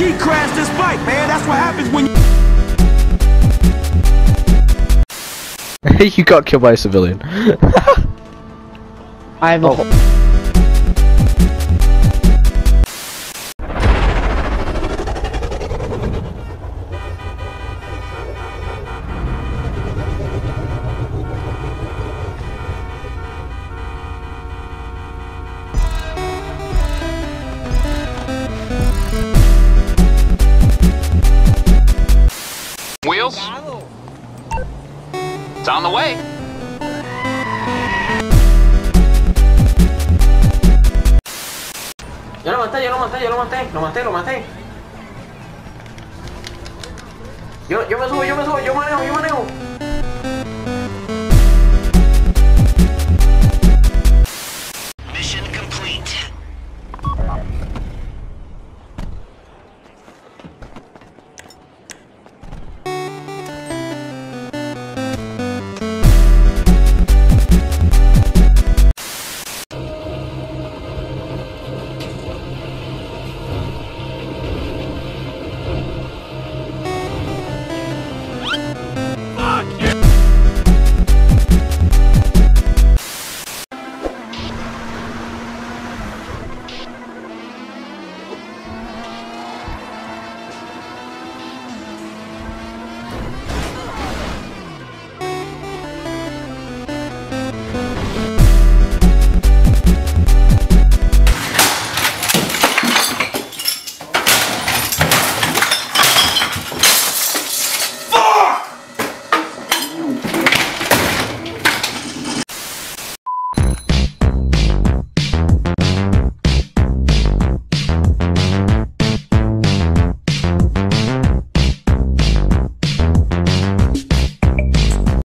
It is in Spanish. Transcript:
G crashed this bike, man. That's what happens when you. you got killed by a civilian. I have a oh. On the way. Yo lo maté, yo lo maté, yo lo maté, lo maté, lo maté. Yo, yo me subo, yo me subo, yo manejo, yo manejo.